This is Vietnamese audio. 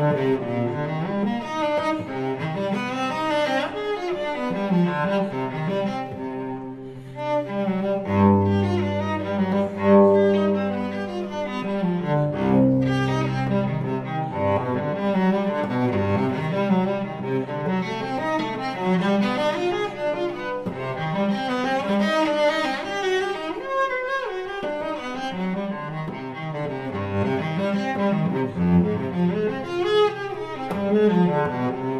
Thank you. Música